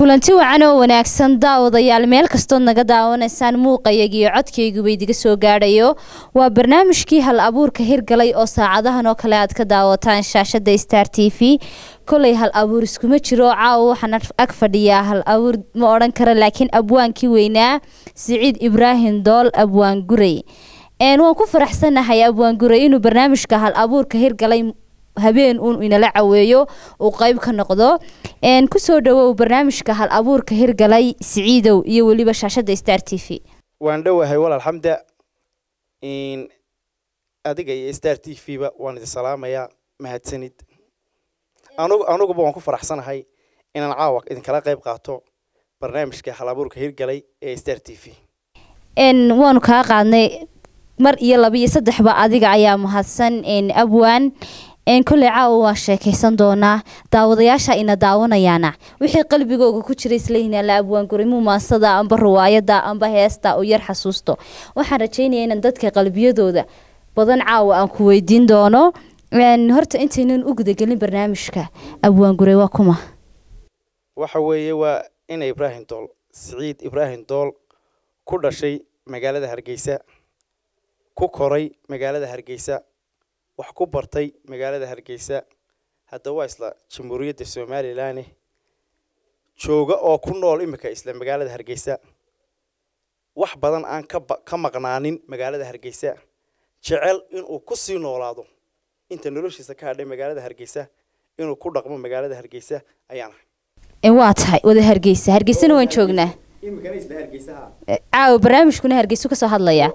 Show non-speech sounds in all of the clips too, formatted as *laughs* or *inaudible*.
kulanti wacan oo wanaagsan daawadayaal meel kastood naga daawanaysaan muuqayag iyo codkayguba idiga soo gaadhayo. Waa barnaamijkii hal abuurka hirgalay oo saacadahan oo kale aad ka daawataan shaashada star t v. Koley hal abuur iskuma jiro caawa waxaan ag fadhiyaa hal abuur ma odhan kara laakiin abwaankii weynaa siciid ibraahim dool abwaan gurey waan ku faraxsanahay abwaan gurey inuu barnaamijka hal abuurka hirgalay habeen uun inala caweeyo uu qeyb ka noqdo. Kusoo dhawow barnaamijka hal abuurka hirgalay siciidow iyo weliba shaashada star t v. Waan dhowahay walaal xamda adiga iyo star t v ba waan idin salaamayaa mahadsanid. Anugu anuguba waan ku faraxsanahay inaan caawa idinkala qeyb qaato barnaamijka hal abuurka hirgalay ee star t v. Waanu kaa qaadnay mar iyo laba iyo saddexba adiga ayaa mahadsan. Abwaan kolley caawa waan sheekaysan doonaa. Daawadayaasha ina daawanayaana. Wixii qalbigooga ku jira isleeyihin la abwaanguray mumaasada amba riwaayada amba heesta oo yar xasuusto. Waxaan rajeynaya inaan dadka qalbiyadooda badan caawa aan ku weydiin doono. Horta intaynan u gudagelin barnaamijka. Abwaanguray waa kuma. Waxa weeye waa ina ibraahim dool siciid ibraahim dool ku dhashay magaalada hargeysa ku koray magaalada hargeysa wax ku bartay magaalada hargeysa. Hadda waa isla jamhuuriyadda somalilan jooga oo ku nool imika isla magaalada hargeysa. Wax badan aan ka maqnaanin magaalada hargeysa. Jecel inuu ku sii noolaado. Inta noloshiisa ka hadhay magaalada hargeysa inuu ku dhaqmo magaalada hargeysa ayaan ahay. Waa tahay wada hargeysa. Hargeysana waan joognaa caawa barnaamijkuna hargeysu ka soo hadlaya.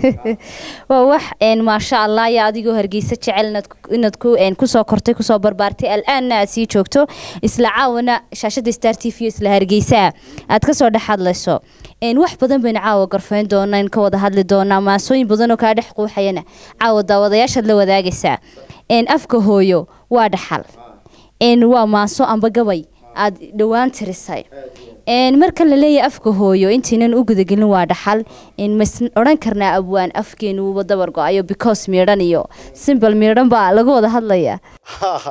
*laughs* Waa wax maasha allah ya adigoo hargeysa jecel inaad ku soo kortay ku soo barbaartay al-aanna aad sii joogto isla caawana shaashada star t v isla hargeysaa aad ka soo dhex hadlayso. Wax badan baynu caawa garfayn doonaa ka wada hadli doonaa maasooyin badanoo kaa dhex quuxayana caawa daawadayaashaad la wadaagaysaa afka hooyo waa dhaxal. Waa maaso amba gabay. Aad dhowaan tirisay marka la leeyahay afka hooyo intaynan u gudagelin waa dhaxal. Mas odhan karnaa abwaan afkeenu uuba dabar go'ayo because miidhan iyo simbal miidhan baa laga wada hadlaya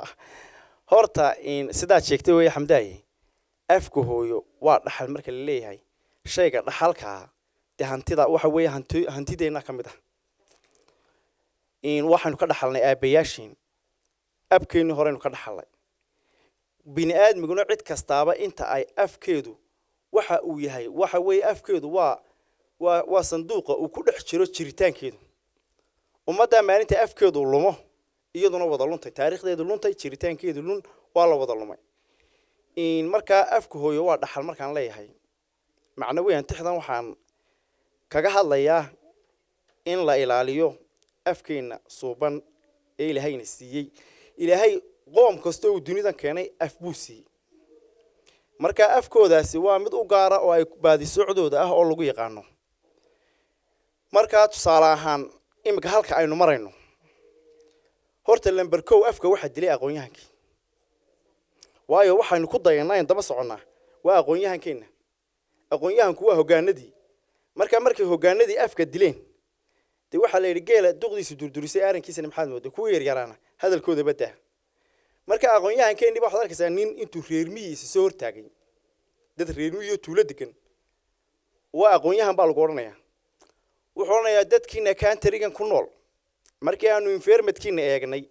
*laughs* horta sidaad sheegtay wey xamdaaye afka hooyo waa dhaxal marka la leeyahay. Shayga dhaxalkaa dee hantida waxa weeye hanti hantideenna ka mid ah. Waxaynu ka dhaxalnay aabayaashiin abkeennii horeynu ka dhaxalnay. Bini aadmiguna cid kastaaba inta ay afkeedu waxa uu yahay waxa weeye afkeedu waa waa waa sanduuqa uu ku dhex jiro jiritaankeedu ummaddaa maalinta afkeedu lumo iyaduna wada luntay taariikhdeedu luntay jiritaankeedu lun waa la wada lumay markaa afka hooyo waa dhaxal markaan leeyahay macno weyan tixdan waxaan kaga hadlayaa in la ilaaliyo afkeenna suuban ee ilaahayna siiyey ilaahay qoom kasta uu dunidan keenay af buu siiyey marka afkoodaasi waa mid u gaara oo ay baadisocdooda ah oo lagu yaqaano. Markaa tusaale ahaan iminka halka aynu marayno. Horta lamber kow afka waxaa dilay aqoon-yahankii waayo waxaynu ku dayanaa in daba soconnaa waa aqoon-yahankeenna aqoon-yahanku waa hoggaanadii markaa markay hoggaanadii afka dileen dee waxaa la yidhi geela duqdiisu durdurisay aarankiisana maxaad mooday kuwa yaryaraana hadalkooda badaa marka aqoon-yahankeenni ba waxaad arkaysaa nin intuu reermihiisa soo hortaagay dad reermihiyo tuulo degan waa aqoon-yahan baa lagu odhanayaa. Wuxuu odhanayaa dadkiina kantarigan ku nool markii aanu infermadkiina eegnay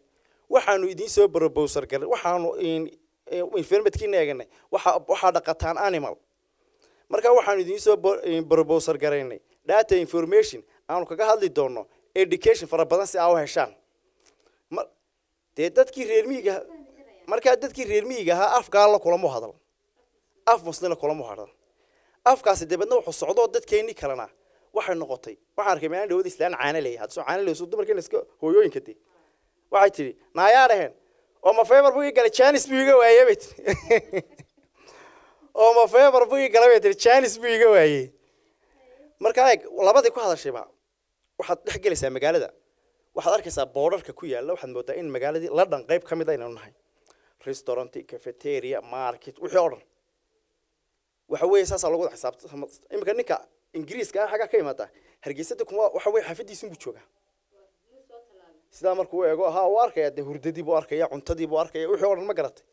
waxaanu idiin soo brobowsar gar waxaanu infermadkiina eegnay waxa waxaa dhaqataan animal. Marka waxaanu idiin soo brobowsar data information aanu kaga hadli doono education fara badan si aa u heshaan. Dee dadkii reer miyiga markaa dadkii reer miyiga ahaa afgaalla kulamo hadal af muslina kulamo hadal afkaasi dabeedna wuxuu socdoo dadkeennii kalena waxay noqotay waxaan arkay maalin dhawada islaan caana leeyahay hadsoo caana leeyahay dumarkeena iska hooyooyinka dee waxay tidhi naayaa dhaheen oo ma feebar buu ii galay janis buu iga waayey bay tihi oo ma feebar buu ii galay bay tihi janis buu iga waayey markaa eeg labadii ku hadashayba waxaad dhex gelaysaa magaalada waxaad arkaysaa boodharka ku yaalla waxaad moodaa in magaaladii london qayb ka mid aynu nahay restaurant cafeteria market wixii oo dhan waxa weeye saasaa lagu wada xisaabta iminka ninka ingiriiska ah xaggaa ka imaada hargeysada kuma waxa weye xaafadiisun buu joogaa sidaa markuu eego haa uu arkaya dee hurdadii buu arkaya cuntadii buu arkaya wixii oo dhan ma garatay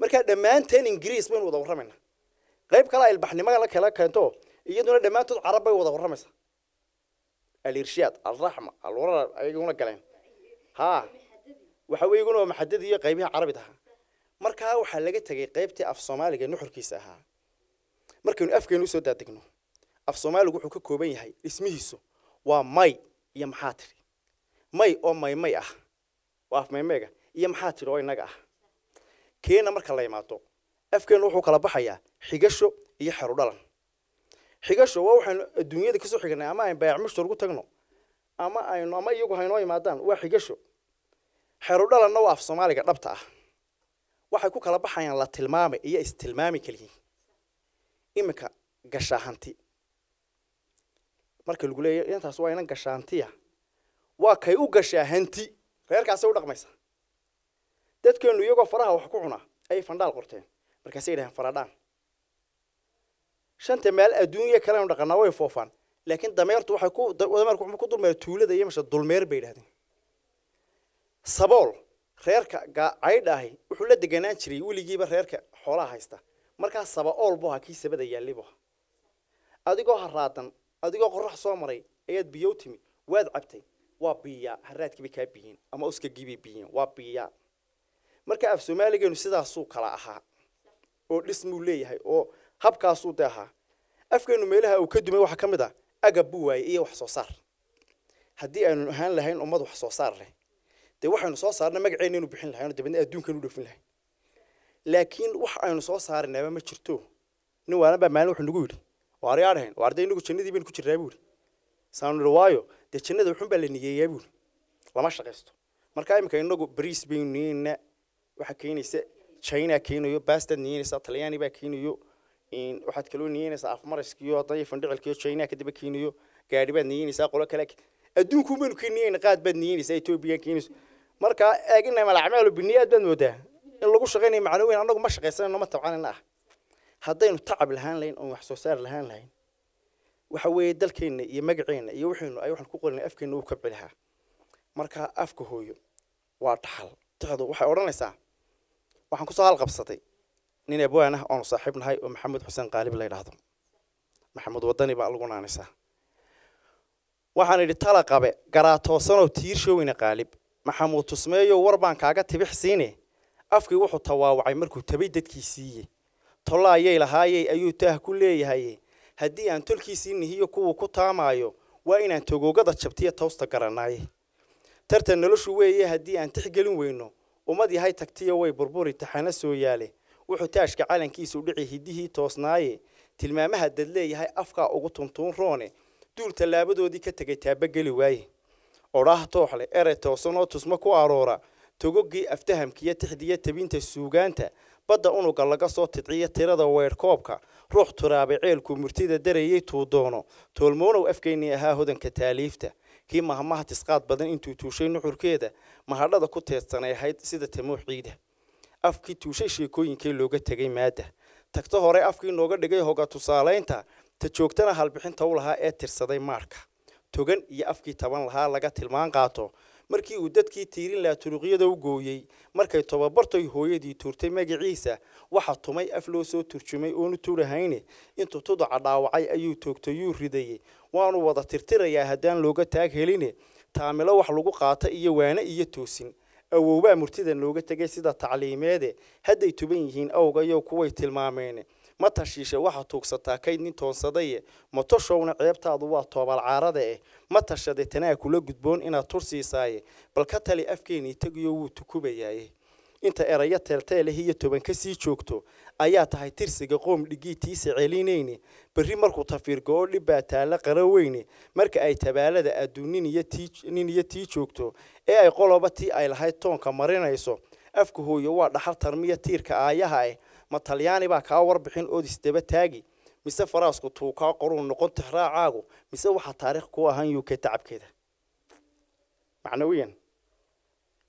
markaa dhammaanteen ingiriis baynu wada warramaynaa qayb kale ilbaxnimada la kala keento iyaduna dhammaantood carab bay wada warramaysaa alirshaad alraxma alwarar ayaguna galeen ha waxa weeye iguna waa maxadad iyo qaybihii carabid ahaa markaa waxaa laga tegay qaybtii af soomaaliga nuxurkiisa ahaa. Markaynu afkeenu u soo daadegno af soomaaligu wuxuu ka kooban yahay dhismihiisu waa may iyo maxaa tidhi may oo maymay ah. Waa af maymayga iyo maxaa tidhi oo innaga ah? Keena marka la imaado afkeenu wuxuu kala baxayaa xigasho iyo xerudhalan. Xigasho waa waxaynu adduunyada ka soo xignay ama aynu baayac ugu tagno ama aynu ama iyagu haynoo imaadaan waa xigasho. Xerudhalanna waa af soomaaliga dhabta ah waxay ku kala baxayaan la tilmaamay iyo istilmaami kaliyiin iminka gashaahanti marka lagu leeyahy intaas waa inan gashaantiya waa kay u gashaahanti reerkaasay u dhaqmaysa dadkeenu iyagoo faraha wax ku cunaa ayay fandhaal qorteen markaasay yidhaheen faradhaan shanta meel adduunya kalenu dhaqanaa way foofaan laakiin dameertu waxay ku dameerku ku dulmeera tuulada iyo masha dulmeer bay yidhahdeen sabool reerka caydha ahi wuxuu la deganaan jiray weligiiba reerka xoolaha haysta. Markaa sabaool buu ahaa kii sabada yaalli buu ahaa adigoo haraadan adigoo qorax soo maray ayaad biyo timi waad cabtay. Waa biyaa haraadkii bay kaa biyeen ama uskagii bay biyeen waa biyaa. Marka af soomaaligeenu sidaasuu kala ahaa oo dhismuu leeyahay oo habkaasuu de ahaa afkeenu meelaha uu ka dumay waxaa ka mid ah agab buu waayey iyo wax soo saar. Haddii aynu ahaan lahayn ummad wax soo saar leh dee waxaynu soo saarna magaceena inu bixin lahayn dabeedna adduunkanu dhofin lahayn laakiin wax aynu soo saarinaaba ma jirto nin waalan baa maalin wuxuu nagu yidhi waar yaa dhahayn waar dee inagu jannadii baynu ku jirnaa buu yidhi saanu nidhi waayo dee jannada wuxun baa la niyeeyaa buu yidhi lama shaqaysto markaa iminka inagu bariis baynu niyeynaa waxaa keenaysa china keenayo bastaad niyeynaysaa talyaani baa keenayo waxaad kaloo niyeynaysaa afmaraskiyo haddana fandhicilkiyo china kadaba keenayo gaadhi baad niyeynaysaa qolo kale malacmaalo biniyaad baad moodaa in lagu shaqaynayo macno weyn annagu ma shaqaysanayno ma tabcanayna ah haddaynu tacab lahaan lahayn oon wax soo saar lahaan lahayn waxa weeye dalkeenna iyo magaceenna iyo waxaynu ay waxaan ku qorinay afkeenna uu kabci lahaa marka afka hooyo waa dhaxal tixdu waxay odhanaysaa waxaan kusoo halqabsaday nin abwaan ah oonu saaxiib nahay oo maxamed xuseen qaalib la yidhaahdo maxamed wadani baa lagu naanaysaa waxaan idhi tala qabe garaatoosanoo tiirshoweyna qaalib maxamuud tusmeeyo war baan kaaga tibix siine afkii wuxuu tawaawacay markuu tabay dadkii siiye tollaayay lahaayey ayuu taah ku leeyahay haddii aan tolkiisii nihiyo kuwuu ku taamaayo waa inaan togoogada jabtiya tawsta garanaaye tartan noloshu weeye haddii aan tixgelin weyno ummad yahay tagtiyo way burburi taxana soo yaale wuxuu taashka calankiisu dhici hiddihii toosnaaye tilmaamaha dad leeyahay afkaa ugu tuntuun roone duul tallaabadoodii ka tegay taabageli waaye. Odhaah tooxle ere toosanoo tusmo ku aroora. Togogii aftahamkiiyo tixdiyo tabinta suugaanta badda unuga laga soo tidciyo tirada weydhkoobka ruux turaabay ceelku murtida darayay tuu doono. Toolmoonow afkeennii ahaa hodanka taaliifta. Kii mahmaha tisqaad badan intuu tuushay nuxurkeeda mahadhada ku teedsanay ahayd sida tamuux ciida. Afkii tuushay sheekooyinkii looga tegay maadda. Tagto hore afkii nooga dhigay hoga tusaalaynta ta joogtana halbixinta u lahaa ee tirsaday maarhka togan iyo afkii taban lahaa laga tilmaan qaato markii uu dadkii tiirin lahaa turuqyada u gooyey markay tobabartoy hooyadii tuurtay magaciisa waxa tumay af loo soo turjumay oonu turahayne intuu tudaca dhaawacay ayuu toogtayuu ridayey waanu wada tirtirayaa haddaan looga taag heline taamilo wax lagu qaata iyo waane iyo toosin awowbaa murtida nooga tegay sida tacliimeede hadday tuban yihiin awgayo kuway tilmaameene ma tashiishe waxa tuugsataa kayd nin toonsadaye matoshowna ceebtaadu waa toobal caarada eh. Ma tashade tanaa kula gudboon inaad tursiisaaye bal ka tali afkeenii tegiyo wuu tukubayaaye inta erayo teelteeleh iyo toban ka sii joogto ayaa tahay tirsiga qoom dhigiitiisa celinayne. Berri markuu tafiirgo-o dhibbaa taalla qara weyne marka ay tabaalada adduun nin iyo tii joogto ee ay qoloba tii ay lahayd toonka marinayso afka hooyo waa dhaxal tarmiya tiirka aayaha eh ma talyaani baa kaa warbixin ood isdaba taagi. Mise faraasku tuukaa qoruu noqon tixraacaagu mise waxaa taariikh ku ahaan yuke tacabkeeda? Macnawiyan.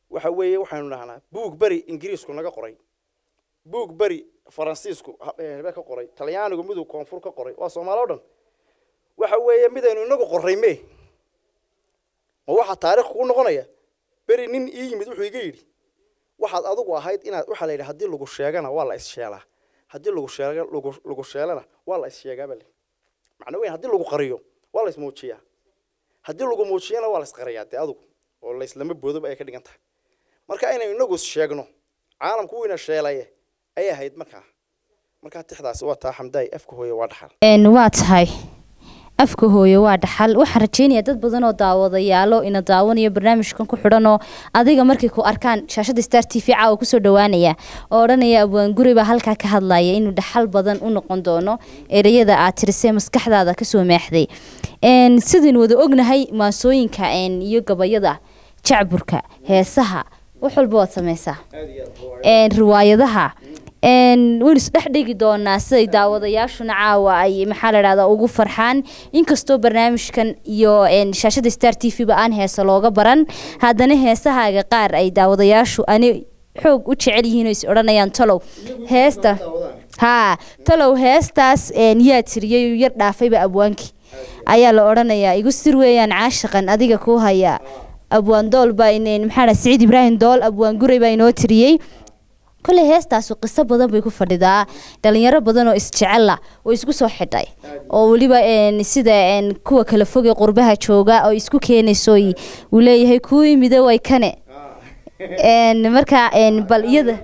Waxa weeye waxaynu dhahnaa buug beri ingiriisku naga qoray. Buug beri faransiisku habe ka qoray. Talyaanigu miduu koonfur ka qoray. Waa soomaali o dhan. Waxa weeye midaynu inagu qoray me ma waxaa taarikh kuu noqonaya? Beri nin ii yimid wuxuu iga yidhi waxaad adigu ahayd inaad waxaa la yidhi haddii lagu sheegana waa la issheelaa haddii lagu sheega lagu sheelana waa la issheegaa bale. Macna weyn haddii lagu qariyo waa la ismuujiyaa haddii lagu muujiyana waa la isqariyaa dee adigu oo la islama boodoba ay ka dhigan tahay. Marka inaynu inagu sheegno caalamku weyna sheelaye ayay ahayd markaa. Markaa tixdaasi waa taa xamdaay afka hooye waa dhaxal. Waa tahay afka hooyo waa dhaxal. Waxaan rajeynayaa dad badan oo daawadayaalo ina daawanayo barnaamijkan ku xidhanoo adiga markay ku arkaan shaashada star t v caawa ku soo dhawaanaya oo odhanaya abwaan guri baa halkaa ka hadlaya inuu dhaxal badan u noqon doono ereyada aad tirisee maskaxdaada ka soo meexday een sidaynu wada ognahay maasooyinka iyo gabayada jacburka heesaha wax walba waad sameysaa riwaayadaha waynu isdhex dhigi doonaa siday daawadayaashuna caawa ay maxaa la dhahdaa ugu farxaan. Inkastoo barnaamijkan iyo shaashada star t v ba aan heesa looga baran haddana heesahaaga qaar ay daawadayaashu ani xoog u jecel yihiin oo is odhanayaan talow heesta haa talow heestaas yaa tiriyey yar dhaafayba abwaankii ayaa la odhanayaa igu sir weeyaan caashiqan adiga kuu haya. Abwaan dool baa maxaa siciid ibraahim dool abwaan guray baa inoo tiriyey kolley heestaasu qiso badan bay ku fadhidaa. Dhalinyaro badan oo isjecela oo isku soo xidhay. Oo weliba sida kuwa kala fogay qurbaha jooga oo isku keenayso uu leeyahay kuu yimide way kane. Een marka een bal iyada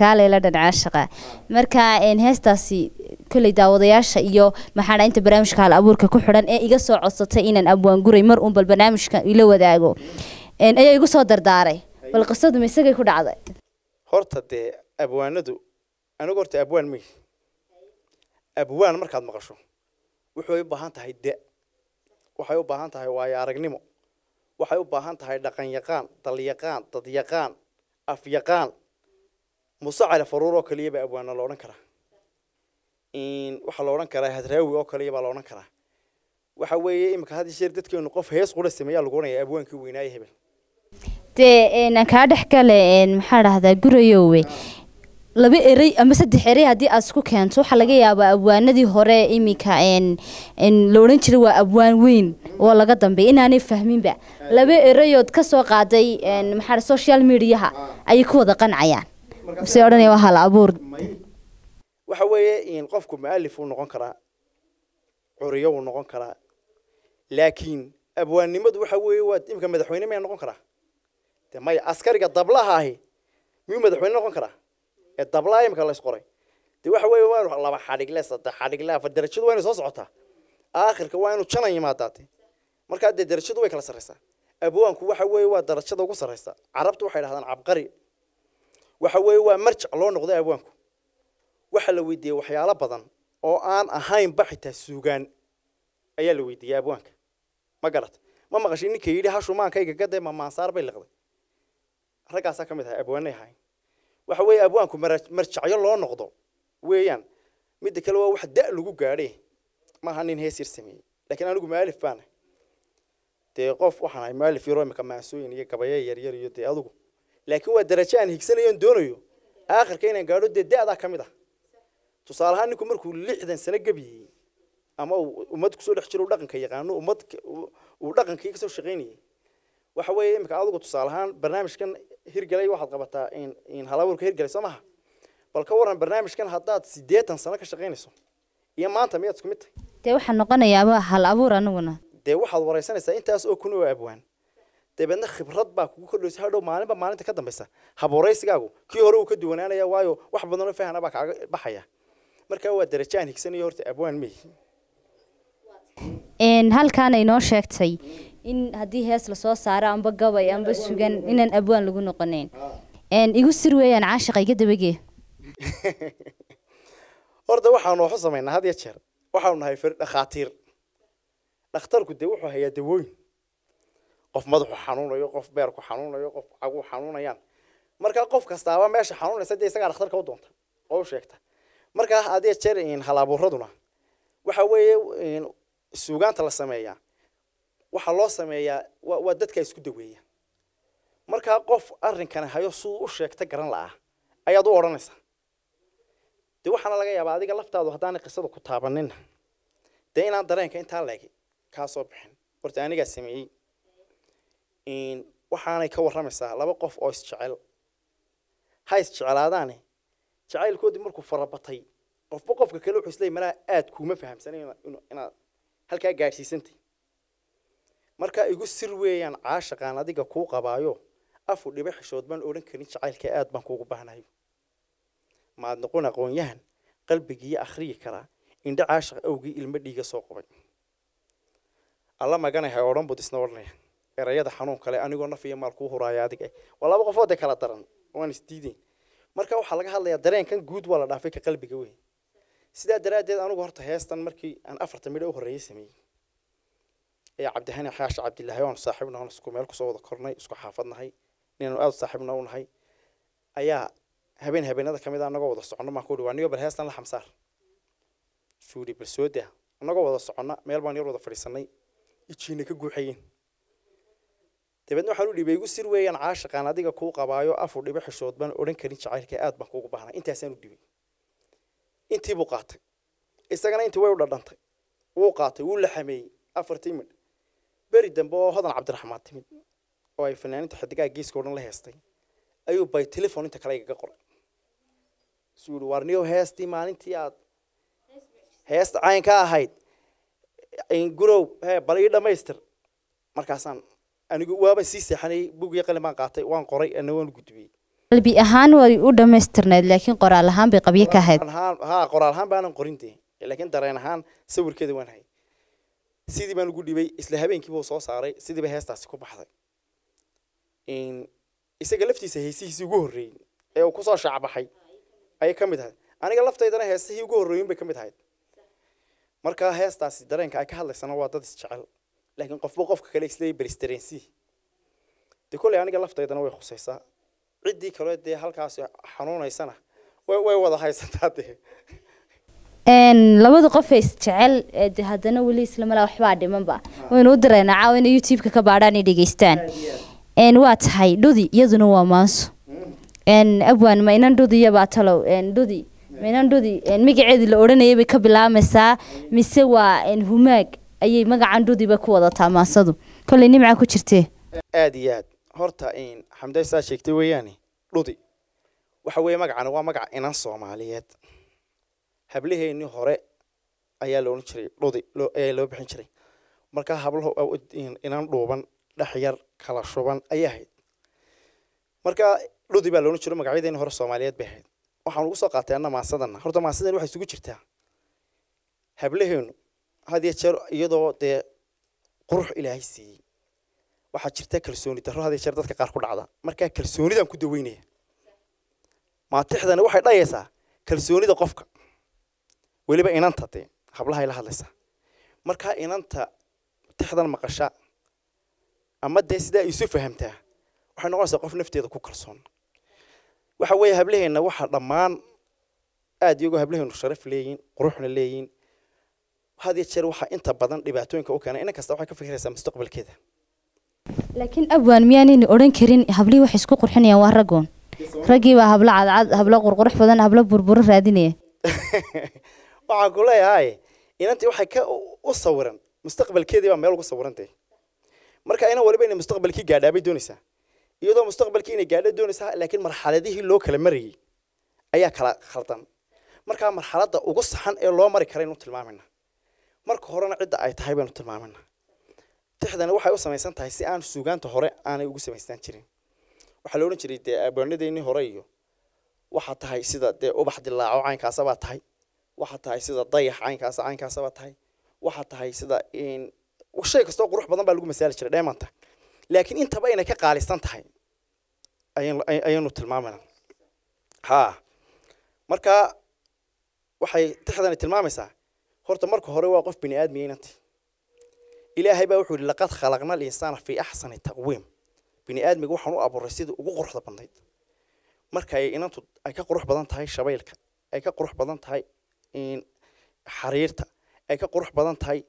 kaalayla dhan caashaqa. Marka een heestaasi kolley daawadayaasha iyo maxaa dhaa inta barnaamijka hal abuurka ku xidhan ee iga soo codsatay inaan abwaan guray mar uun bal barnaamijka ila wadaago. Een ayaa igu soo dardaaray bal qisadu ma isagay ku dhacday horta dee abwaanadu anigu horta abwaan magi abwaan markaad maqasho waxay u baahan tahay de waxay u baahan tahay waayo aragnimo waxay u baahan tahay dhaqan yaqaan dal yaqaan dad yaqaan faruur oo kaliya baa abwaana la odhan karaa waxaa la odhan karaa hadraawi oo kaliya baa la odhan karaa waxa weeye iminka had jeer dadkeenu qof hees qura sameeyaa lagu odhanaya abwaankii weynaaye hebel dee kaa dhex gale maxaa dhahdaa gurayowe laba erey ama saddex erey haddii aad isku keento waxaa laga yaabaa abwaanadii hore iminka la odhan jiray waa abwaan weyn oo laga dambeeya inaanay fahminba. Laba ereyood ka soo qaaday maxaa social mediaha ayay ku wada qancayaan se odhanaya waa hal abuur waxa weeye qofku mualif uu noqon karaa curiyo uu noqon karaa laakiin abwaannimadu waxa weeye waa imika madaxweyne mayaa noqon karaa maya askariga dablaha ahi miyuu madaxweyne noqon karaa? Ee dablaha imika la isqoray. De waxa weeye waa laba xadhigle saddex xadhigle afar darajadu waa inay soo socotaa aakhirka waa inuu janan yimaadaate markaa dee darajadu way kala sarreysaa abwaanku waxa weeye waa darajada ugu sarreysa carabtu waxay dhahdaan cabqari. Waxa weeye waa marjac loo noqday abwaanku waxa la weydiiyey waxyaalo badan oo aan ahaynba xitaa suugaan ayaa la weydiiyey abwaanka ma garata ma maqashay ninka yidhi hashumaankayga gadee ma maansaar bay liqday raggaasaa ka mid ahay abwaanay ahayn waxa weeye abwaanku marjacyo loo noqdo weeyaan midda kale waa wax da' lagu gaadhe maaha nin hees yar sameeyey laakiin anigu maalif baan ahay dee qof waxaan ahay maalif yaroo imika maansooyin iyo gabaye yaryar iyo dee adugu laakiin waa darajo aan higsanayo on doonayo aakhirka inaan gaadho dee da'daa ka mid ah tusaale ahaan ninku markuu lixdan sano gebiyey ama ummad kusoo dhex jiro dhaqanka yaqaano ummad uu- dhaqankii kasoo shaqaynayay waxa weeye imika adigu tusaale ahaan barnaamijkan hirgelay waxaad qabataa in in halabuurka hirgelay soo maha. Bal ka waran barnaamijkan haddaad siddeetan sano ka shaqaynayso iyo maanta miyaad isku mid tahay? Dee waxaa noqonayaaba hal abuur aniguna. Dee waxaad wareysanaysaa intaas oo kun oo abwaan dabeedna khibrad baa kugu kordhaysa hadhow maalinba maalinta ka dambaysa habooraysigaagu kii hore uu ka duwanaanaya waayo wax badan oo fahana baa kaaga baxaya. Marka waa darajo aan higsanayo horta abwaan een halkaana inoo sheegtay in haddii hees lasoo saaro amba gabay amba sugan inaan abwaan lagu noqonayn een igu sir weeyaan caashiqa iga dabagee horta waxaanu waxu samaynaa had iyo jeer waxaanu nahay fir dhakhaatiir dhakhtarku dee wuxuu hayaa dawooyin qof madaxu xanuunayo qof beerku xanuunayo qof cagu xanuunayaan markaa qof kastaaba meesha xanuunaysa dee isagaa dhakhtarka u doonta oo u sheegta markaa had iyo jeer in halabuuraduna waxa weeye in suugaanta la sameeyaa waxaa loo sameeyaa waa waa dadka isku daweeya. Markaa qof arrinkani hayo siduu u sheegta garan la'ah ayaad u odhanaysaa dee waxaana laga yaabaa adiga laftaadu haddaanay qisada ku taabanin dee inaan dareenka intaa leegi kaa soo bixin. Horta anigaa sameeyey. Waxaanay ka warramaysaa laba qof oo isjecel ha is jeclaadaane. Jacaylkoodii markuu farabatay qofba qofka kale wuxuu isleeyay malaa aad kuuma fahamsanay inaad halkaa gaadhsiisantay markaa igu sir weeyaan caashaqaan adiga kuu qabaayo afu dhiba xishood baan odhan karin jacaylka aad baan kuugu baahnayo maad noqon aqoon-yahan qalbigiiyo akhriyi karaa indho caashaq awgii ilmo dhiiga soo qubay. Alla maganahay odhan bud isna odhanaya erayada xanuun kale anigoo naf iyo maal kuu huraaya adiga waa laba qofood kala daran waan isdiideen marka waxaa laga hadlayaa dareenkan guud waa la dhaafay ka qalbiga weyn. Sidaa daraaddeed anigu horta heestan markii aan afarta midho u horreeyey sameeyey ee cabdihani xaashi cabdilaahi oon saaxiibna oon isku meel kusoo wada kornay isku xaafadnahay ninaanu aada saaxiibna u nahay ayaa habeen habeenada ka mid a anagoo wada soconno maan ku uhi waa niyo bal heestan la xamsaar suuri bal soo daa anagoo wada soconna meel baan yar wada fadhiisanay ijiina ka guuxayeen dabeedna waxaan u dhibay igu sir weeyaan caashaqaan adiga kuu qabaayo afu dhibo xishood baan odhan karin jacaylka aad baan kuugu baahnay intaasaan u dhibay intii buu qaatay isagana intii way u dhadhantay wuu qaatay wuu la xameeyey afartii midh beri dambe oo hodan cabdiraxmaan timid oo ay fanaaninta xidigaha geeska o dhan la heestay ayuu bay telefon inta kale igaga qoray suu yihi warniyow heestii maalintii aad heesta caynka ahayd gurow he bal ii dhammaystir markaasaan anigu waaba sii seexanayay bug iyo qalin baan qaatay waan qoray ana waan gudbiyey qalbi ahaan way u dhammaystirneed laakiin qoraal ahaan bay qabyo ka ahayd ha qoraal ahaan baanan qorin dee laakiin dareen ahaan sawirkeeda waan hayay sidii baan ugu dhibay isla habeenkiiba uu soo saaray sidiiba heestaasi ku baxday isaga laftiisa heesihiisii ugu horreeyey ee uu kusoo shaacbaxay ayay ka mid ahayd aniga laftaydana heesihii ugu horreeyin bay ka mid ahayd markaa heestaasi dareenka ay ka hadlaysana waa dad isjecel laakiin qofba qofka kale isleeyay beristareensi dee kolley aniga laftaydana way khusaysaa ciddii kale dee halkaasi xanuunaysana way way wada haysataa dee labada qof ee isjecel de haddana weli islamala waxbaa dhimanba. Waynu u diraynaa caawa inay youtube-ka ka baadhaan ay dhegeystaan waa tahay dhudi iyaduna waa maanso abwan ma inan dhudiya baa talow. Dhudi ma inan dhudi. Magaceedii la odhanayay bay ka bilaamaysaa mise waa humaag. Ayay magacan dhudiba ku wadataa maansadu kolley nimca ku jirtee? Aada iyo aad. Horta xamday saa sheegtay weeyaane dhudi. Waxa weeye magacani waa magac inan soomaaliyeed hablaheennii hore ayaa la odhan jiray dhudi ayaa loo bixin jiray markaa hablaho inan dhuuban dhex yar kala shuban ayay ahayd marka dhudi baa loodhan jiro magacyadeeni hore soomaaliyeed bay ahayd waxaan ugu soo qaatay anna maasadana horta maasadan waxay isugu jirtaa hablaheenu had iyo jeer iyadoo dee qurux ilaahay siiyey waxaa jirta kalsooni darro had iyo jeer dadka qaar ku dhacda markaa kalsoonidaan ku daweynaya maatixdani waxay dhayaysaa kalsoonida qofka weliba inanta dee hablahay la hadlaysaa markaa inanta tixdan maqasha ama dee sidaa isu fahamtaa waxay noqonaysaa qof nafteeda ku kalsoon waxa weeye hablaheenna waxaa dhammaan aada iyagoo hablaheenu sharaf leeyihin quruxna leeyihin had iyo jeer waxaa inta badan dhibaatooyinka u keena inan kasta waxay ka fikiraysaa mustaqbalkeeda laakiin abwaan miyaanayna odhan karin hablihii waxay isku qurxinayaan waa raggoon raggii baa hablo cadcad hablo qurqurux badan hablo burburo raadinaya waxaan ku leeyahay inantii waxay ka u sawiran. Mustaqbalkeedii baa meel ugu sawirantay. Marka inan waliba inay mustaqbalkii gaadhaa doonaysaa iyadoo mustaqbalkii inay gaadha doonaysaa laakiin marxaladihii loo kala marayay ayaa kala khaldan. Markaa marxaladda ugu saxan ee loo mari karaynu tilmaamayna. Marka horena cidda ay tahay baynu tilmaamayna. Tixdani waxay u samaysan tahay si aan suugaanta hore aanay ugu samaystaan jirin. Waxaa la jiray dee abwaanadeennii hore iyo waxaa tahay sida dee ubax dilaaco caynkaasabaa tahay وحتى هاي سيدا ضيح عين كاس عين كاس وحتى هاي وحتى هاي سيدا إن وشيء كستو قروح بدن بالقوم مسألة شر دائما تا لكن أنت بقى إنك قال استنت هاي أين أين أين تلمامنا ها مركا وحي تحدنا تلمام سا هرت مركو هروي واقف بني آدم ينت إلى هاي بوحول لقد خلقنا الإنسان في أحسن التقويم بني آدم جوه حنو أبو الرصيد وقروح ده بنيت مركا إنتو أيك قروح بدن تهاي شبايلك أيك قروح بدن تهاي إن حريرتا أيك قروح بدن تاي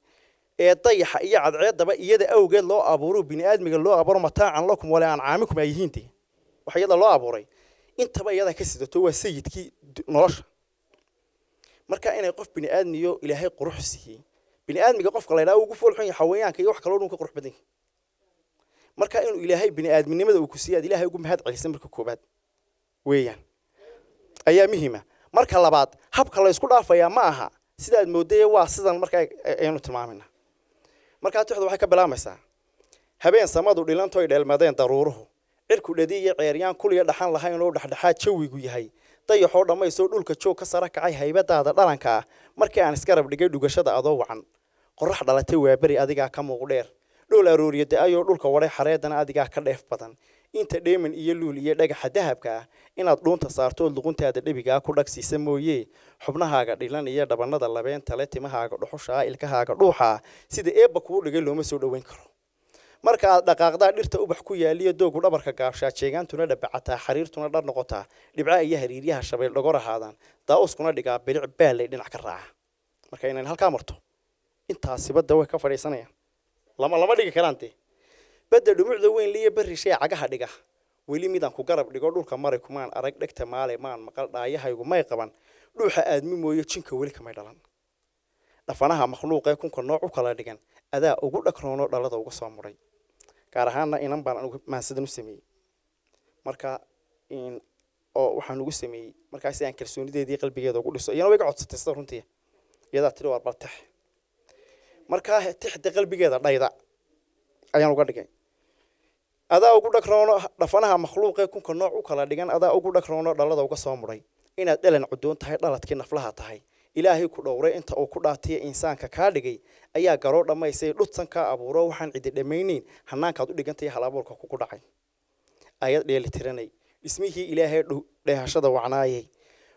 إيه طيح إيه عدعيات دبا إيه ده أوجد لا أبورو بني آدم يقول لا أبورو متاع عن لكم ولا عن عامكم أيه أنتي وحيلا لا أبوري أنت بقى يلا كسر تو سيد كي نرش مركا أنا قف بني آدم يو إلى هاي قروح سيه بني آدم يقف قال لا وقف الحين حويان كي يروح كلون كقروح بدن مركا إنه إلى هاي بني آدم نمد وكسيه إلى هاي يقوم هاد على سمر كوبات ويان أيامهما marka labaad habka la isku dhaafayaa ma aha. Sidaad moodaye waa sidan marka aynu tilmaamina markaa tixdu waxay ka bilaamaysaa. Habeen samadu dhilantoy dheelmadeen daruuruhu. Cirku dhadi iyo ceeryaan kuliya dhaxan lahayn oo dhexdhexaad jawigu yahay. Dayaxoo dhammaysoo dhulka joog ka sara kacay haybadaada dhalanka ah. Markii aan isgarab dhigay dhugashada adoo wacan. Qorax dhalatay waa beri adigaa ka muuqdheer. Dhool arooriya da'ayoo dhulka wadhay xareedana adigaa ka dheef badan inta dheeman iyo luul iyo dhagaxa dahabka ah inaad dhuunta saartood luquntaada dhebigaa ku dhagsiisa mooye. Xubnahaaga dhilan iyo dhabanada labeentale timahaaga dhuxushaa ilkahaaga dhuuxaa sida eebba kuu dhigay looma soo dhoweyn karo. Marka aad dhaqaaqdaa dhirta ubax ku yaaliyo doogu dhabarka gaabshaa jeegaantuna dhabacataa xariirtuna dhar noqotaa dhibca iyo hariiryaha shabeel dhogor ahaadaan daa-uskuna dhigaa bilic baallay dhinac ka raaca. Marka inayn halkaa marto intaasi badda way ka fadhiisanayaan. Lama lama dhigi karaan dee badda dhumucda weyn liyo berri shay cagaha dhiga weli midaan ku garab dhigo dhulka mari kumaan arag dhegta maale maan maqal dhaayahaygu may qaban dhuuxa aadmi mooyo jinka weli kamay dhalan dhafanaha makhluuqee kunka nooc u kala dhigan adaa ugu dhagroono dhalada uga soo muray gaar ahaanna inan baan anugu maansadan u sameeyey marka oo waxaan ugu sameeyey markaa si aan kalsoonideedii qalbigeeda ugu dhiso iyana way ga codsatay sida runtii iyadaa tiri waar bal tex markaa tixda qalbigeeda dhayda ayaan uga dhigay adaa ugu dhagroono dhafanaha makhluuqee kunka nooc u kala dhigan adaa ugu dhagroono dhalada uga soo muray. Inaad dhalan cudoon tahay dhaladkii naflaha tahay. Ilaahay ku dhowray inta uu ku dhaatiya insaanka kaa dhigay ayaa garoo dhammaysay dhudsan kaa abuuro waxaan cidi dhammaynayn hanaankaad u dhigantay hal abuurka kugu dhacay. Ayad dheeli tiranay. Dhismihii ilaahay dheehashada wacnaayay.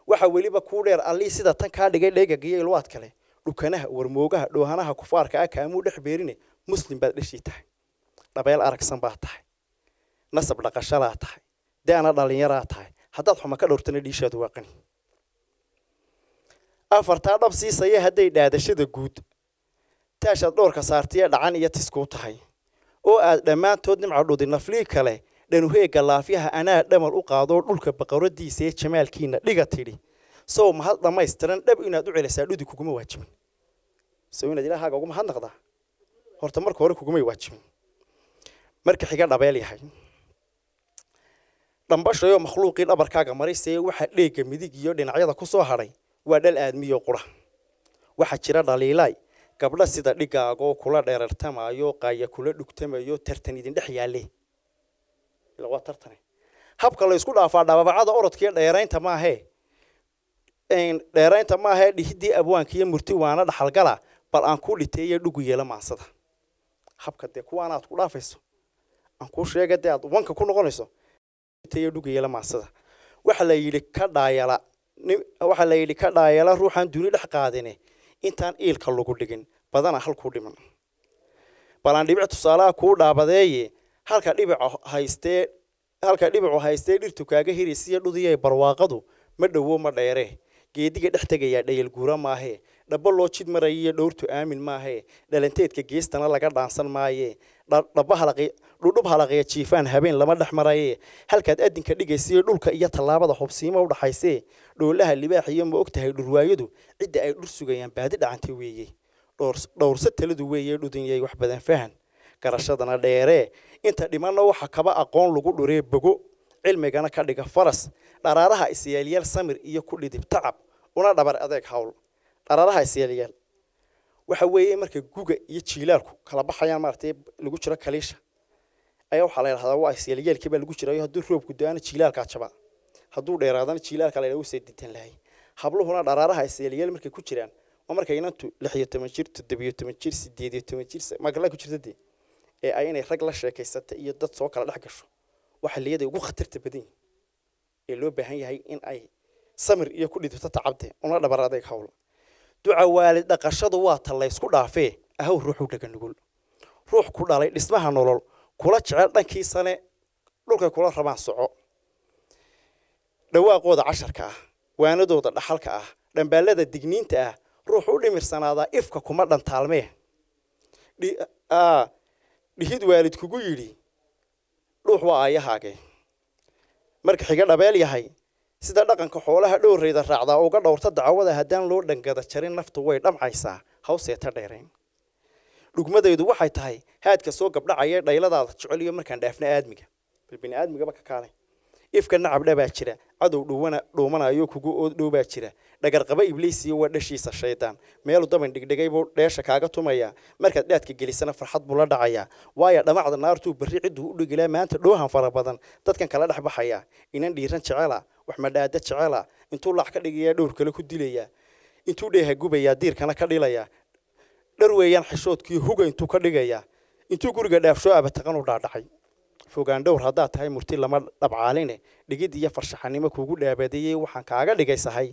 Waxa weliba kuu dheer allii sida tan kaa dhigay dheegagiyo ilwaad kale. Dhukanaha warmoogaha dhoohanaha kufaarka ah kaamuu dhex beerine muslim baad dheshii tahay. Dhabeel aragsan baa tahay nasab dhaqashalaa tahay daana dhallinyaraa tahay haddaad xuma ka dhowrtana dhiishaadu waa qani afartaa dhab siisaya hadday dhaadashada guud taashaad dhowrka saartiya dhacan iyo tiskuu tahay oo aad dhammaantood nimca dhudi naflii kale dhanuheega laafyaha anaa dhamal u qaadoo dhulka baqoradiisa ee jamaalkiina dhiga tidhi sow mahad dhammaystiran dhab inaad u celisaa dhudi kuguma waajibin sow inaad ilaahaaga ugu mahadnaqdaa horta marka hore kugumay waajibin marka xiga dhabeel yahay dhambashayoo makhluuqii dhabarkaaga marisee waxaa dheega midig iyo dhinacyada ku soo hadhay waa dhal aadmiyo qura waxaa jira dhaliilaay gabdho sida dhigaagoo kula dheerartamaayo qaaya kula dhugtamayo tartan idin dhex yaalle waa tartane habka la dhaafaa dhaabacada orodkiiyo dheeraynta maahee dheeraynta maahee dhihidii abwaankiiyo murti waana dhaxalgala bal aan kuu dhiteeye dhugu yeela maansada habka dee kuwaanaad ku dhaafayso? Aan kuu sheega dee aad wanka ku noqonayso yeela maansada waxa la yidhi ka dhaayala. Dhaayala ruuxaan duni dhex qaadine. Intaan iilka lagu dhigin badana halkuu dhiman. Balaan dhibic tusaalaha kuu dhaabadeeye halka dhibica haystee halka dhibicu haystee dhirtu kaaga hirisiya dhudiyay barwaaqadu ma dhowo ma dheere. Geediga dhex tegayaa dhayal guura maahee dhabo loo jid marayiyo dhowrtu aamin maahee dhalanteedka geestana laga dhaansan maayee dhudhub halaqiya jiifaan habeen lama dhex maraye halkaad adinka dhigaysiyo dhulka iyo tallaabada hubsiima udhaxaysee dhoolaha libaax iyo ma og tahay dhurwaayadu cidda ay dhur sugayaan baadi dhacantay weeye dhowrsa taladu weeye dhudunyay wax badan fahan garashadana dheeree inta dhimanna waxa kaba aqoon lagu dhuree bogo cilmigana ka dhiga faras dharaaraha isyaalyaal samir iyo ku dhidib tacab una dhabar adeeg hawl dharaaraha isyaalyaal waxa weeye marka guga iyo jiilaalku kala baxayaan maaragtay lagu jiro kaliisha ayaa waxaa la yidhahdaa waa isyaalyaalkii baa lagu jirayo hadduu roobku do-aana jiilaalkaa jaba hadduu dheeraadana jiilaalka la yidhaha usee dintan lahay habluhuna dharaaraha isyaalyaal markay ku jiraan waa markay inantu lix iyo toban jir toddobiyo toban jir sideed iyo toban jir magala ku jirta dee ee ay inay rag la sheekaysata iyo dad soo kala dhex gasho waa xilliyada ugu khatarta badan ee loo baahan yahay in ay samir iyo ku dhidibto tacabde una dhabar adeeg hawl duca waalid dhaqashadu waa ta laysku dhaafee ahow ruuxu dhaga nugul. Ruux ku dhalay dhismaha nolol kula jecel dhankiisane dhulkay kula rabaan soco. Dhawaaqooda casharka ah waanadooda dhaxalka ah dhambaalada digniinta ah ruux u dhimirsanaadaa ifka kuma dhantaalmee dhihid waalid kugu yidhi dhuux waa aayahaage. Marka xiga dhabeel yahay sida dhaqanka xoolaha dhowrayda raacdaa uga dhowrta dacwada haddaan loo dhangada jarin naftu way dhamcaysaa hawseeta dheerayn. Dhugmadaydu waxay tahay haadka soo gabdhacaya dhayladaada jecel iyo markaan dhaafna aadmiga. Bal bini aadmigaba ka kaalay ifka nacab dhabaa jira cadow dhuwana dhuumanayo kugu ood dhow baa jira dhagarqaba ibliisiyo waa dhashiisa shaydaan meelu daban dhigdhigay buu dheesha kaaga tumayaa. Markaad dhaadka gelisana farxad buu la dhacayaa. Waayo dhamacda naartuu berri cidduu u dhigilaa maanta dhoohan fara badan. Dadkan kala dhex baxaya inan dhiiran jecela wax madhaada jecela intuu laac ka dhigayaa dhowr kale ku dilayaa intuu dheeha gubayaa diirkana ka dhilayaa dhar weeyaan xishoodkii huga intuu ka dhigayaa intuu guriga dhaafshoo abataqan u dhaadhacay. Fogaan dhowr haddaad tahay murti lama dhabcaaline. Dhigid iyo farshaxanimo kuugu dhaabadeeyey waxaan kaaga dhigaysahay.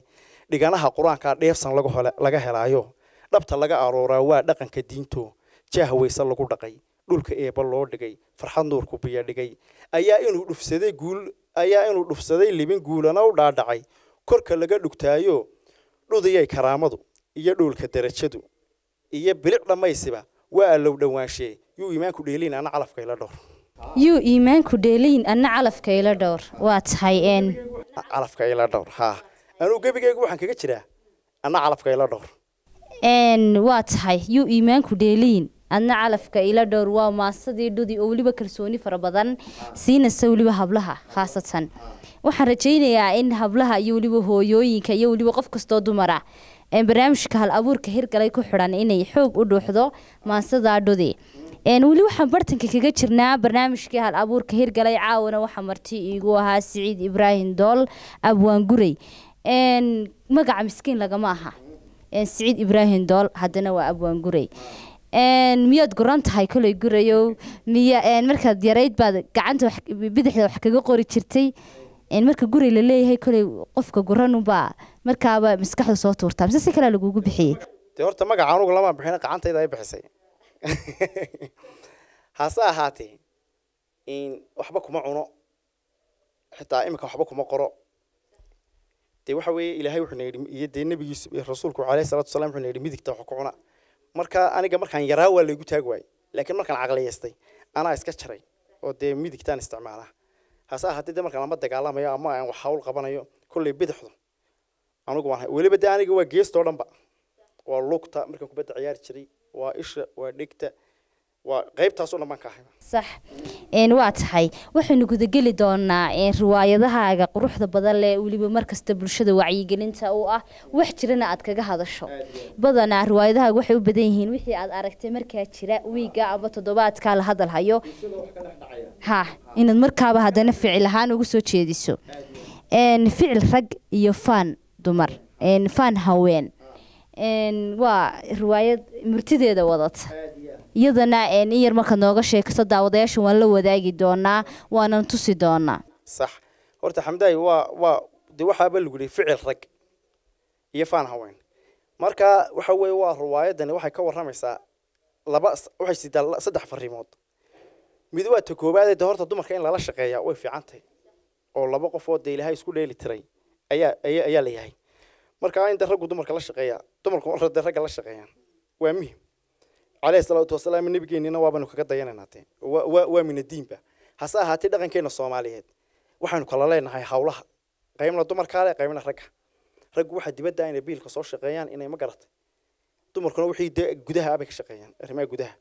Dhiganaha qur'aankaa dheefsan laga helaayo. Dhabta laga arooraa waa dhaqanka diinto jaah weyse lagu dhaqay. Dhulka eeba loo dhigay. Farxad nuurku biyo dhigay. Ayaa inuu dhufsaday guul ayaa inuu dhufsaday libin guulana u dhaadhacay. Korka laga dhugtaayo dhudiyay karaamadu iyo dhoolka darajadu iyo bilic dhammaysiba waa allow dhowaanshe yuu iimaanku dheeliin ana calafka ila dhowr. Yuu iimaanku dheeliin anna calafka ila dhowr. Waa tahay n calafka ila dhowr haa anuu gebigaygu waxaan kaga jiraa? Anna calafka ila dhowr. N waa tahay. Yuu iimaanku dheeliin adna calafka ila dhowr waa maasadii dhudi oo weliba kalsooni fara badan siinaysa weliba hablaha khaasatan. Waxaan rajaynayaa in hablaha iyo weliba hooyooyinka iyo weliba qof kastoo dumara barnaamijka hal abuurka hirgalay ku xidhan inay xoog u dhuuxdo maasadaa dhudi. Weli waxaan bartanka kaga jirnaa barnaamijkii hal abuurka hirgalay caawana waxaa marti iigu ahaa siciid ibraahim dool abwaan gurey. Magaca miskiin lagama aha. Siciid ibraahim dool haddana waa abwaan gurey miyaad goran tahay koley gurayow miya markaad yarayd baad gacanta bidixda wax kaga qori jirtay? Marka guri la leeyahay qofka guranubaa markaaba maskaxda soo tuurtaa mise si kalea lagugu bixiyey dee horta magaca anugu lama bixin gacantayda ay bixisay. *laughs* Hase ahaatee waxba kuma cuno. Xitaa iminka waxba kuma qoro. Dee waxa weeye ilaahay wuxuu na yidhi iyo dee nebigiisu rasuulku alayhi salatu wasalam wuxuu na yidhi midigta wax ku cuna marka aniga markaan yaraa waa laygu taag waayey laakiin markaan caqliyaystay anaa iska jaray oo dee midigtaan isticmaalaa hase ahaatee dee markaan lama dagaalamayo ama aan wax hawl qabanayo kolley bidixdu anigu waan weliba dee aniga waa geestoo dhanba waa lugta markaan kubadda ciyaari jiray waa isha waa dhegta waa qaybtaasoo dhan baan ka ahay. Sax. Waa tahay. Waxaynu gudageli doonaa riwaayadahaaga quruxda badan leh weliba markasta bulshada wacyigelinta u ah. Wax jirana aad kaga hadasho. Badanaa riwaayadahaaga waxay u badan yihiin wixii aad aragtay markaa jira wiiga ama toddobaadkaa la hadal hayo. Ha inaad markaaba haddana ficil ahaan ugu soo jeediso. Ficil rag iyo faan dumar. Faan haween. Waa riwaayad murtideeda wadata iyadana in yar markaad nooga sheekaso daawadayaasha waan la wadaagi doonaa waanan tusi doonaa sax horta xamdaay waa waa de waxaaba lagu yihi ficil rag iyo faan haween marka waxa weeye waa riwaayadani waxay ka warramaysaa laba waxay sidaa saddex fariimood mid waa ta koobaadee de horta dumarka in lala shaqeeyaa way fiican tahay oo laba qofood dee ilaahay isku dheeli tiray ayaa ayaa ayaa la yahay marka in de raggu dumarka la shaqeeyaa dumarku marka de ragga la shaqeeyaan waa muhim calayhi salaatu wasalaam nabigeenina waabanu kaga dayanaynaa te waa waa waa min addiinba hase ahaatee dhaqankeena soomaaliyeed waxaynu kala leenahay hawlaha qaybna dumarkaa leh qaybna ragga raggu waxaa dibadda inay biilka soo shaqeeyaan inay ma garatay dumarkuna wixii dee gudaha abay ka shaqeeyaan arrimaha gudaha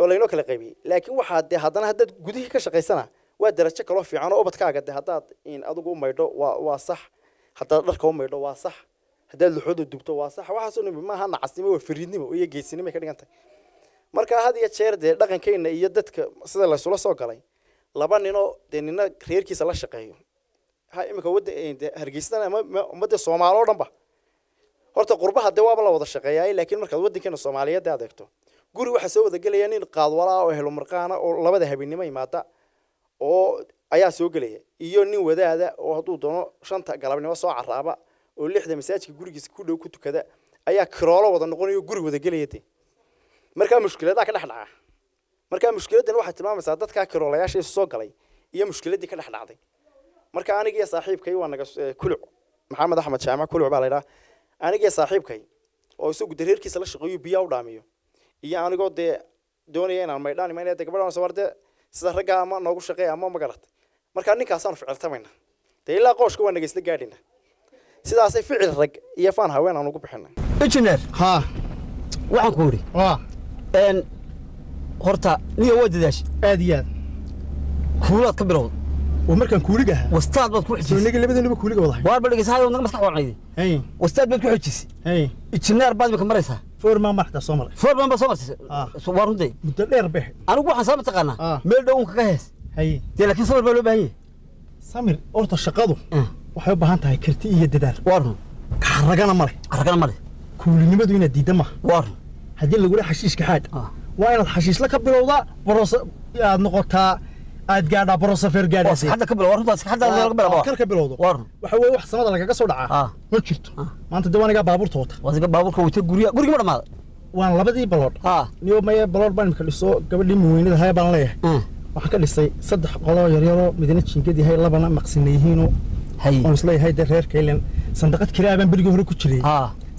oo laynoo kala qaybiyey laakiin waxaa dee haddana haddaad gudihii ka shaqaysana waa darajo kaloo fiican oo ubadkaaga de haddaad in adigu u maydho waa waa sax haddaad dharka u maydho waa sax haddaad luxooda dubto waa sax. Waxaasoo dhan maaha nacasnimo waa fariidnimo iyo geesinimo ay ka dhigan tahay. Marka had iyo jeer dee dhaqankeena iyo dadka sida laysula soo galay laba ninoo dee nina reerkiisa la shaqeeyo. Ha iminka wadda de hargeysana ama ummadda soomaali oo dhanba. Horta qurbaha dee waaba la wada shaqeeyaay laakiin markaad waddankeena soomaaliyeed aad eegto. Guri waxaa soo wada gelaya nin qaadwalaa oo helo marqaana oo labada habeennimo imaada oo ayaa soo gelaya iyo nin wadaada oo hadduu doono shanta galabnimo soo caraaba oo lixda masaajidka gurigiisa ku dhow ku tukada ayaa kiroolo wada noqonayo guri wada gelaya de markaa mushkiladaa ka dhex dhaca markaa mushkiladdan waxay tilmaamaysaa dadkaa kiroolayaasha isu soo galay iyo mushkiladdii ka dhex dhacday marka aniga iyo saaxiibkay waa naga kuluc maxamed axmed jaamac kuluc baa la yidhaha aniga iyo saaxiibkay oo isagu dee reerkiisa la shaqeeyo biyaa u dhaamiyo iyo anigoo dee doonaya inaan maydhaan imaynaya dee gabadhaan soo dee sida raggaa ama noogu shaqeeya ama ma garatay markaa ninkaasaanu ficiltamayna dee ilaa qooshka waa naga isla gaadhina sidaasay ficil rag iyo faan haween aan ugu bixinay. Injineer haa waxaan ku idhi waa n horta niyo waa dadaashay? Aad iyo aad. Kuulaad ka bilowda oo markaan kuuliga ahaa. Wastaad baad ku xijisay labadeenaba kuuliga wada hay waar ba dhegeysahayo naga maskax wacnayday wastaad baad ku xijisay injineer baad imika maraysaa? Foormaa madaxda soo maray. Foorman baa soo martay. Waa runtii? Muddo dheer behe anigu waxaan saa mataqaanaa. Meel dhow un kaga hees. Hay dee laakiin samir baa loo baahan yahay. Samir horta shaqadu Ah. Waxay u baahan tahay karti iyo dadaal. Waa run kaxaragana male aragana male kuulinimadu inaad diidda maaha waa run haddii lagu leeyahay xashiishka xaad Ah. waa inaad xashiisla ka bilowdaa boros aad noqotaa aad gaadhaa borosafeer waa gaadhaasay saxadda ka bilow. Waa runtaa saxadda laga bilaabo kal ka bilowdo. Waa run waxa weeye wax samada lagaga soo Ah. dhacaa ma jirto. Maanta dee waanigaa baabuurta wata. Waa siga baabuurka wata guriga. Gurigi ma dhamaaday waan labadii baloodh ah. Niyo maye baloodh baan imika dhiso. Gabadhii muweynada haya baan leeyahay. Ah. Waxaan ka dhisay saddex qoloo yaryaroo midna jiingad yahay labana maqsina yihiinoo oon is leeyahay dee reerka ilen sandaqad kiraa baan berigii hore ku jiray.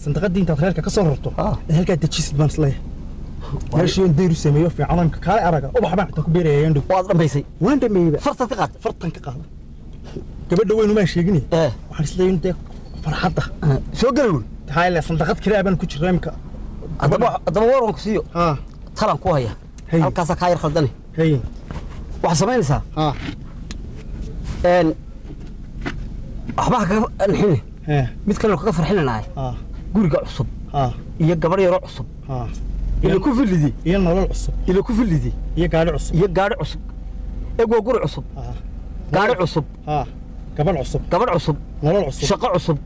Sandaqadii intaad reerka ka soo rarto. Halkaa dejisid baan is leeyahay meeshii on deyru sameeyo fiican imka kaale araga. Ubax baan xitaa ku beeraya yandhow waad dhambaysay. Waan dhameeyeyba fartaad ka qaatay fartan ka qaada gabadha weynu maan sheegini. Eh. Waxaan is leeyahay dee farxadda. Ah, soo geli wey tahay le sandaqad kiraa baan ku jiraa imka haddaba haddaba war waan ku siiyo. Talan ku haya. Halkaasaa kaa yar khaldane waxaad samaynaysaa ha kaga hee mid kale kaga farxinanahay guriga cusub. Iyo gabar yaroo cusub. Ila ku fillidi iyo nolol cusub. Ila ku fillidi iyo gaadhi cusub. Iyo gaadhi cusub. Egoo guri cusub. Gaadhi cusub. Gabadh cusub. Gabadh cusub. Nolol cusub. Shaqo cusub.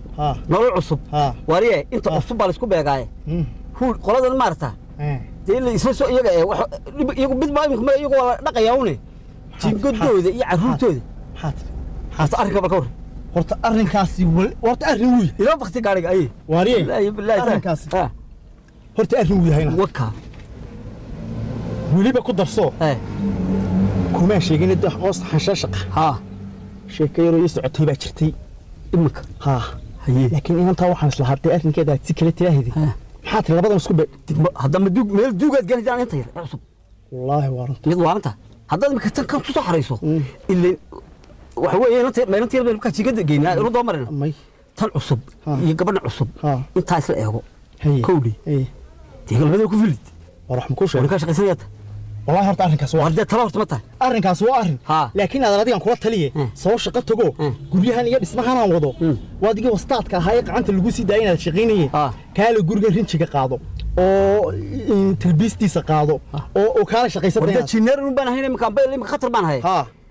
Nolol cusub. Wariye inta cusub baa la isku beegaaye. Hmm. Huul qoladan maarata hee dee ila isla soo iyaga ee wax iyagu mid baa imika iyagu waa la dhaqayaa une jingadooda iyo carruurtooda tiri hasta arrinka bal ka war horta arrinkaasi horta arrin wuy ilaa bakti gaadhiga aye waariye bilaahi bilaahi arrinkaasi. Ah horta arrin wuy hayna. Waka weliba ku darso. Eh kumaan sheegin de hoos xanshaa shaqa ha. Sheeko yaroo ii socotay baa jirtay. Iminka haa haye. Laakiin inantaa waxaan isla hadday arrinkeeda si kale tiraahdi Ha. maxaa tiri labadan isku be haddama duug meel duugaad gaanidaan inta yar. Ee cusub. Wallaahi waa runta. Mid waaranta haddaad imika tan kan ku soo xarayso Mm. Ile waxa weeye inanta meelanta yar baynu kaa jigada geynaa inu marina may. Tan cusub iyo gabadha cusub intaa isla eego. Kowdhi. Dee galbeed ku filid. War wax ma kuu wani sheegay kaa shaqaysanayata wallaahi horta arrinkaas waa war dee tala horta ma tahay. Arrinkaas waa arrin. Laakiin aadan adigan kula taliye soo shaqo tago guryahan iyo dhismahanaan wado Hmm. waa adigii wastaadka ahaa ee gacanta lagu sii daaya inaad shaqaynaye. Ha. kaale guriga rinjiga qaado oo in talbiistiisa qaado oo dee shaqaysata jineer un baan ahayn imika khatar baan hayay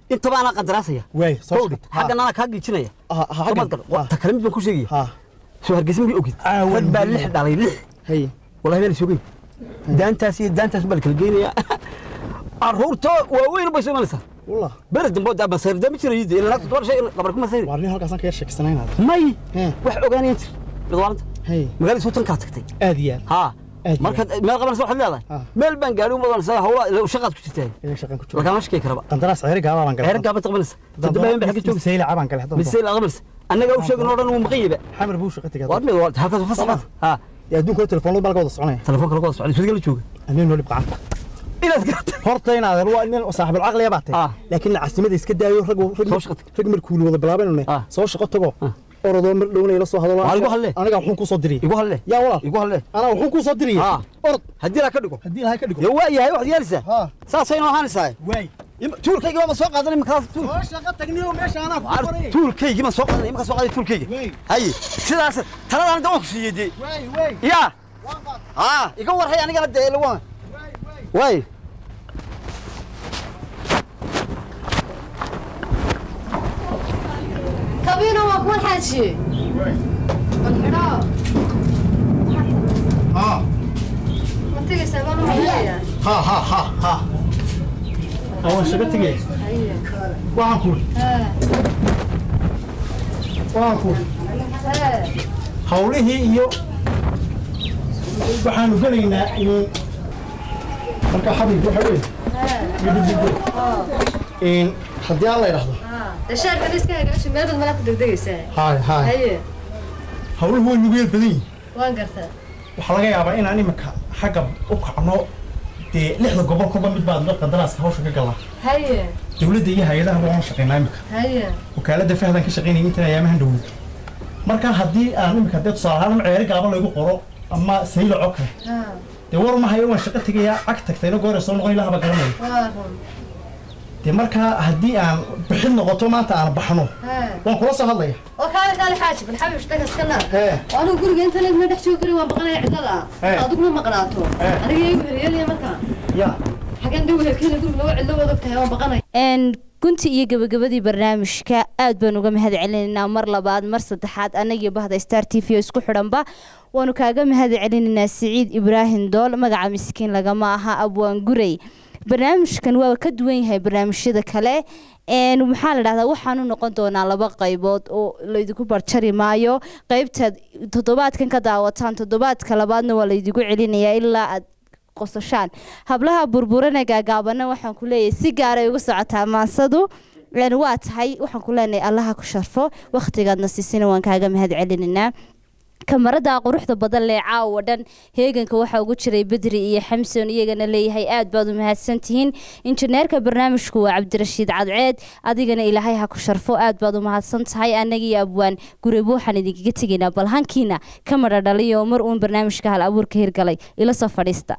ha inta baana qandaraasaya waay soo kowdhi shaqo xaggan anaa kaa giijinaya Ha, ha, Soo maad xaggan. gal- waa ta kale mid baan ku sheegaya. Soo hargeysa ma ogid. Rag baa lix dhalay lix. Wallahi meel soo geyn daantaas iyo daantaas baa la kala geynayaa *laughs* carruurta waaweyn bay soo imanaysaa. Beri dambe daa masayr dama jirayo dee ilaa naagta doorashay gabar ku masayr waa nin halkaasaan kaga sheekeysanaynaa may? Wax ogaanayaan jir midwaalanta magaalada soo tan kala tagtay. Aad iyo Aad marka meel qabanaysa waxaad leedahay Ah. meel baan gaari u madanaysaa hawla shaqaad ku jirtaa inay shaqan ku jiro lagama shakey karaba qandaraas ceeri gaaba baan galay heer gaabad qabanaysa tadaba baa xagga joogsa sayla cabaan galay haddana mise la qabanaysa annaga u sheegin oo dhan uu maqan yahay xamar buu shaqo tagay waa mid waa halkaas fasaxad haa yaa adduunka hore telefoonada baa laga wada soconaya telefoonka lagu wada socday suudiga la jooga aneen noo dhib gacanta inaad garata horta inaad waa nin saaxiibul caqliya baa tahay Ah. laakiin lacagsimada iska daayo rag rag Soo shaqo tag. rag markuu wada bilaabanayna Ah. soo shaqo tago Ah. Orodoo mar dhowna ila soo hadalo Waa igu hadle. aniga wuxuu ku soo diriyay igu halle yaa walaal igu halle ana wuxuu ku soo diriyay Ah. orod haddii la ka dhigo haddii ilahay ka dhigo dee waa yahay waxaad yeelaysaa ha saasay noo ahaanaysaa waay tuulkaygi baa ma soo qaadanay imakaas tuul soo shaqo tagniyo meesha anaa ku qoray tuulkaygi ma soo qaadanay imakaa soo qaaday tuulkaygi Wey. haye sidaas taladaan dawaan ku siiyey dee waay waay yaa waan qaad haa iga warhay anigana dee lagu waay waay waay Sabino Makuhachi. Right. Ah. Ha ha ha ha. Awan shaga tige. Waa ku. Waa ku. Hawlihii iyo waxaanu gelaynaa in marka xabib waxa weeye. Haddii aan la yidhaahdo howluhu way nugu yeel badan yihiin waxaa laga yaabaa inaan iminka xagga u kacno dee lixda gobol kulba mid baad qandaraaska hawsha ka galaa dawladda iyo hay'adaha waanu shaqaynaa imika wakaaladda fahdaan ka shaqaynaya intan ayaamahan dhawood marka haddii aan imika dee tusaaleahaan ceeri gaaban laygu qoro ama saylaco kale dee war mahayo waan shaqo tegayaa cag tagtayna gooree noqon ilahaba garanayo وارهم dee markaa haddii aan bixid noqoto maanta aan baxno ها waan kula soo hadlaya وكان كان حاجب الحبيب اشتكى سكنا Ee. وانا اقول انت ليه ما تحشو كري وان بقنا عدلا Ee. ادق ما مقناته Ee. انا جاي هريال يا مكان ya حقن دو هركين اقول لو عدلا ودقتها وان بقنا n gunti iyo gabagabadii barnaamijka aad baan uga mahad celinaynaa mar labaad mar saddexaad anagii bahda star t v oo isku xidhanba waanu kaaga mahad celinaynaa siciid ibraahim dool magaca miskiin lagama aha abwaan gurey barnaamijkan waa ka duwan yahay barnaamijyada kale. Maxaa la dhahdaa waxaanu noqon doonaa laba qaybood oo laydinku barjari maayo. Qaybtaad toddobaadkan ka daawataan toddobaadka labaadna waa laydigu celinayaa ilaa aad qosashaan. Hablaha burburana gaagaabana waxaan ku leeyahay si gaaray uga socotaa maansadu waa tahay waxaan ku leenahay allaha ku sharfo. Wakhtigaadna siisina waan kaaga mahad celinaynaa kamarada quruxda badan lee caawa dhan. Heeganka waxaa ugu jiray bedri iyo xamson iyagana leeyahay aad baad u mahadsantihiin. Injineerka barnaamijku waa cabdirashiid cadceed adigana ilaahay ha ku sharfo aad baad u mahadsan tahay annaga iyo abwaan gurebo waxaan idinkaga tegaynaa bal hankiina ka madha dhaliyo. Mar uun barnaamijka hal abuurka hirgalay ila soo fadhiista